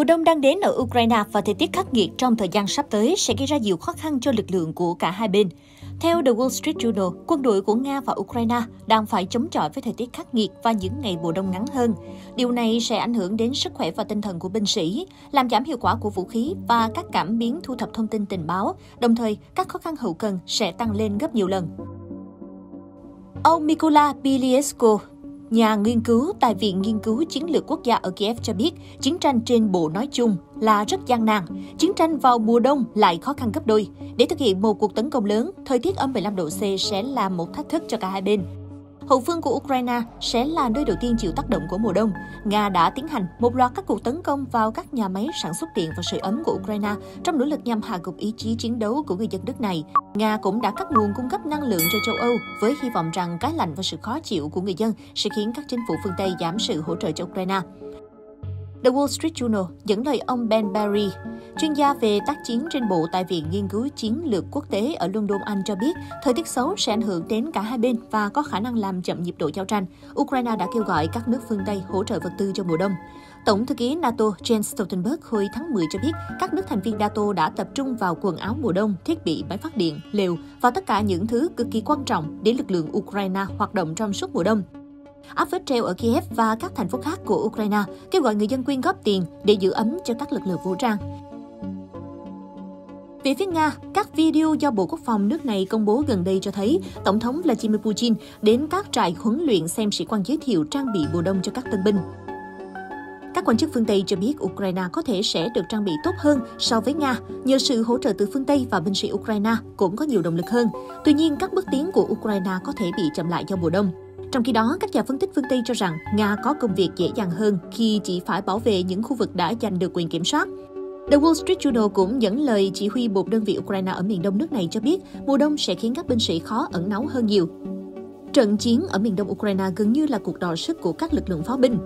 Mùa đông đang đến ở Ukraine và thời tiết khắc nghiệt trong thời gian sắp tới sẽ gây ra nhiều khó khăn cho lực lượng của cả hai bên. Theo The Wall Street Journal, quân đội của Nga và Ukraine đang phải chống chọi với thời tiết khắc nghiệt và những ngày mùa đông ngắn hơn. Điều này sẽ ảnh hưởng đến sức khỏe và tinh thần của binh sĩ, làm giảm hiệu quả của vũ khí và các cảm biến thu thập thông tin tình báo. Đồng thời, các khó khăn hậu cần sẽ tăng lên gấp nhiều lần. Ông Mykola Biliesko, Nhà nghiên cứu tại Viện Nghiên cứu Chiến lược Quốc gia ở Kiev cho biết, chiến tranh trên bộ nói chung là rất gian nan. Chiến tranh vào mùa đông lại khó khăn gấp đôi. Để thực hiện một cuộc tấn công lớn, thời tiết âm 15 độ C sẽ là một thách thức cho cả hai bên. Hậu phương của Ukraine sẽ là nơi đầu tiên chịu tác động của mùa đông. Nga đã tiến hành một loạt các cuộc tấn công vào các nhà máy sản xuất điện và sưởi ấm của Ukraine trong nỗ lực nhằm hạ gục ý chí chiến đấu của người dân nước này. Nga cũng đã cắt nguồn cung cấp năng lượng cho châu Âu với hy vọng rằng cái lạnh và sự khó chịu của người dân sẽ khiến các chính phủ phương Tây giảm sự hỗ trợ cho Ukraine. The Wall Street Journal dẫn lời ông Ben Barry, chuyên gia về tác chiến trên bộ tại Viện Nghiên cứu Chiến lược Quốc tế ở London, Anh cho biết, thời tiết xấu sẽ ảnh hưởng đến cả hai bên và có khả năng làm chậm nhịp độ giao tranh. Ukraine đã kêu gọi các nước phương Tây hỗ trợ vật tư cho mùa đông. Tổng thư ký NATO Jens Stoltenberg hồi tháng 10 cho biết các nước thành viên NATO đã tập trung vào quần áo mùa đông, thiết bị máy phát điện, lều và tất cả những thứ cực kỳ quan trọng để lực lượng Ukraine hoạt động trong suốt mùa đông. Áp vết treo ở Kiev và các thành phố khác của Ukraine kêu gọi người dân quyên góp tiền để giữ ấm cho các lực lượng vũ trang. Về phía Nga, các video do Bộ Quốc phòng nước này công bố gần đây cho thấy Tổng thống Vladimir Putin đến các trại huấn luyện xem sĩ quan giới thiệu trang bị bộ đông cho các tân binh. Các quan chức phương Tây cho biết Ukraine có thể sẽ được trang bị tốt hơn so với Nga nhờ sự hỗ trợ từ phương Tây và binh sĩ Ukraine cũng có nhiều động lực hơn. Tuy nhiên, các bước tiến của Ukraine có thể bị chậm lại do mùa đông. Trong khi đó, các nhà phân tích phương Tây cho rằng Nga có công việc dễ dàng hơn khi chỉ phải bảo vệ những khu vực đã giành được quyền kiểm soát. The Wall Street Journal cũng dẫn lời chỉ huy một đơn vị Ukraine ở miền đông nước này cho biết mùa đông sẽ khiến các binh sĩ khó ẩn náu hơn nhiều. Trận chiến ở miền đông Ukraine gần như là cuộc đọ sức của các lực lượng pháo binh.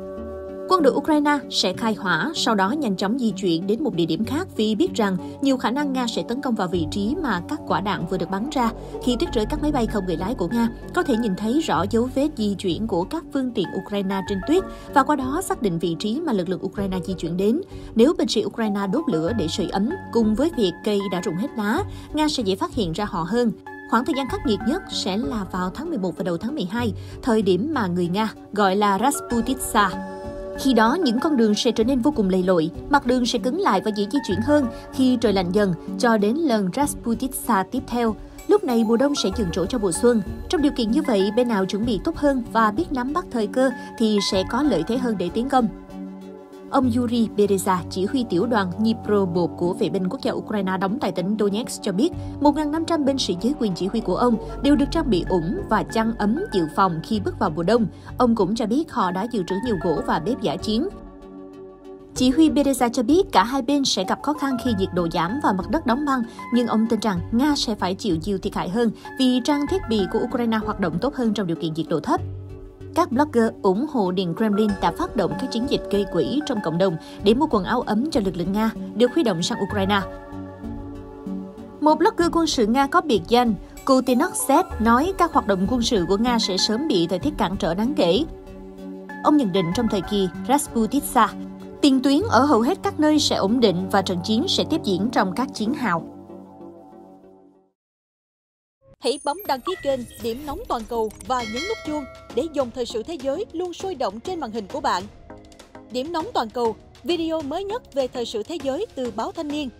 Quân đội Ukraine sẽ khai hỏa, sau đó nhanh chóng di chuyển đến một địa điểm khác vì biết rằng nhiều khả năng Nga sẽ tấn công vào vị trí mà các quả đạn vừa được bắn ra. Khi tuyết rơi các máy bay không người lái của Nga, có thể nhìn thấy rõ dấu vết di chuyển của các phương tiện Ukraine trên tuyết và qua đó xác định vị trí mà lực lượng Ukraine di chuyển đến. Nếu binh sĩ Ukraine đốt lửa để sưởi ấm, cùng với việc cây đã rụng hết lá, Nga sẽ dễ phát hiện ra họ hơn. Khoảng thời gian khắc nghiệt nhất sẽ là vào tháng 11 và đầu tháng 12, thời điểm mà người Nga gọi là Rasputitsa. Khi đó, những con đường sẽ trở nên vô cùng lầy lội, mặt đường sẽ cứng lại và dễ di chuyển hơn khi trời lạnh dần cho đến lần Rasputitsa tiếp theo. Lúc này mùa đông sẽ dừng chỗ cho mùa xuân. Trong điều kiện như vậy, bên nào chuẩn bị tốt hơn và biết nắm bắt thời cơ thì sẽ có lợi thế hơn để tiến công. Ông Yuri Bereza, chỉ huy tiểu đoàn Dnipro 1 của vệ binh quốc gia Ukraine đóng tại tỉnh Donetsk cho biết, 1.500 binh sĩ dưới quyền chỉ huy của ông đều được trang bị ủng và chăn ấm dự phòng khi bước vào mùa đông. Ông cũng cho biết họ đã dự trữ nhiều gỗ và bếp giả chiến. Chỉ huy Bereza cho biết cả hai bên sẽ gặp khó khăn khi nhiệt độ giảm và mặt đất đóng băng, nhưng ông tin rằng Nga sẽ phải chịu nhiều thiệt hại hơn vì trang thiết bị của Ukraine hoạt động tốt hơn trong điều kiện nhiệt độ thấp. Các blogger ủng hộ Điện Kremlin đã phát động các chiến dịch gây quỹ trong cộng đồng để mua quần áo ấm cho lực lượng Nga được huy động sang Ukraine. Một blogger quân sự Nga có biệt danh Kutinok Z nói các hoạt động quân sự của Nga sẽ sớm bị thời tiết cản trở đáng kể. Ông nhận định trong thời kỳ Rasputitsa, tiền tuyến ở hầu hết các nơi sẽ ổn định và trận chiến sẽ tiếp diễn trong các chiến hào. Hãy bấm đăng ký kênh Điểm Nóng Toàn cầu và nhấn nút chuông để dòng thời sự thế giới luôn sôi động trên màn hình của bạn. Điểm Nóng Toàn cầu, video mới nhất về thời sự thế giới từ báo Thanh niên –